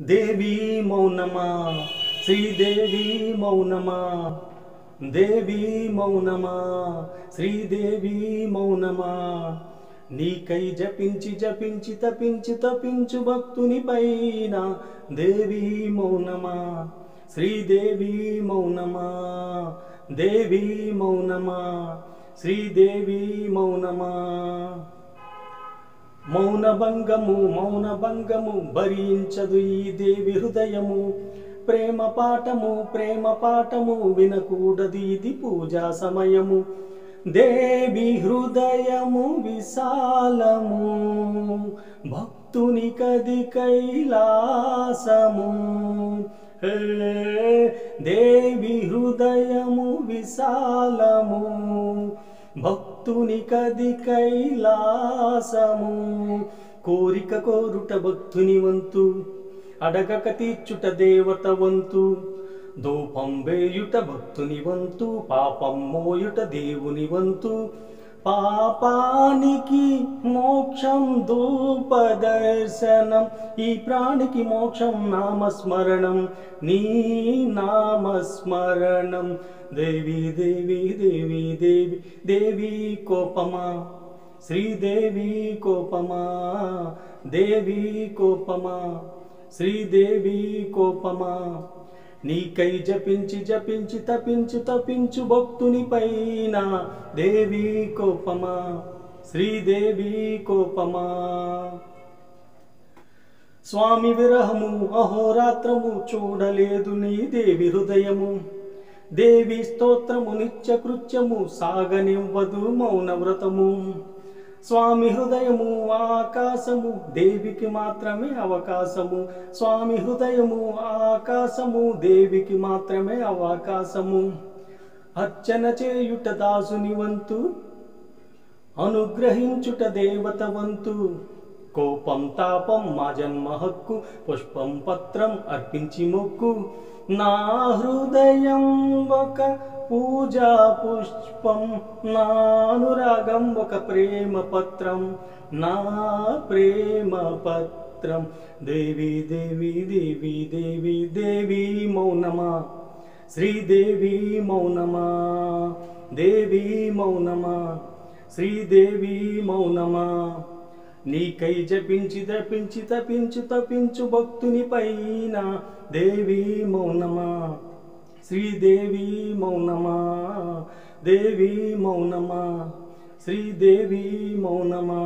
దేవి మౌనమా. శ్రీదేవి మౌనమా. దేవి మౌనమా. శ్రీదేవి మౌనమా. నీకై జపించి జపించి తపించి తపించు భక్తుని పైన దేవి మౌనమా. శ్రీదేవి మౌనమా. దేవి మౌనమా. శ్రీదేవి మౌనమా. మౌన భంగము మౌన భంగము భరించదు ఈ దేవి హృదయము. ప్రేమ పాఠము ప్రేమ పాఠము వినకూడదు ఇది పూజా సమయము. దేవి హృదయము విశాలము భక్తుని కది కైలాసము. హే, దేవి హృదయము విశాలము. భక్తుని కది కైలాసము. కోరిక కోరుట భక్తుని వంతు అడగక తీర్చుట దేవత వంతు దూపం వేయుట భక్తుని వంతు పాపం మోయుట దేవుని వంతు పాపానికి మోక్షం దూపదర్శనం ఈ ప్రాణికి మోక్షం నామస్మరణం నీ నామస్మరణం. దేవి దేవి దేవి దేవి దేవి కోపమా? శ్రీదేవి కోపమా? దేవి కోపమా? శ్రీదేవి కోపమా? నీకై జపించి జపించి తపించు తపించు భక్తుని పైన దేవి కోపమా? శ్రీదేవి కోపమా? స్వామి విరహము అహోరాత్రము చూడలేదు నీ దేవి హృదయము. దేవి స్తోత్రము నిత్య కృత్యము సాగనివ్వదు మౌన వ్రతము. స్వామి హృదయము ఆకాశము దేవికి మాత్రమే అవకాశము. స్వామి హృదయము ఆకాశము దేవికి మాత్రమే అవకాశము. అర్చన చేయుట దాసుని వంతు అనుగ్రహించుట దేవత వంతు కోపం తాపం మా జన్మ హక్కు పుష్పం పత్రం అర్పించి మొక్కు. నా హృదయం ఒక పూజా పుష్పం నానురాగం ఒక ప్రేమ పత్రం నా ప్రేమ పత్రం. దేవి దేవి దేవి దేవి దేవి మౌనమా. శ్రీదేవి మౌనమా. దేవి మౌనమా. శ్రీదేవి మౌనమా. నీకై జపించి తపించి తపించు తపించు భక్తుని పైన దేవి మౌనమా. శ్రీదేవి మౌనమా దేవి మౌనమా శ్రీదేవి మౌనమా